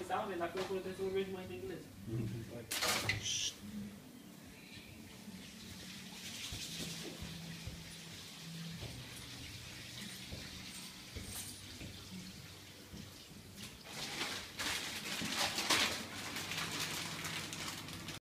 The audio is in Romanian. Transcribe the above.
examen, dacă eu trebuie să vorbești mai în engleză. Mm-hmm. Exact.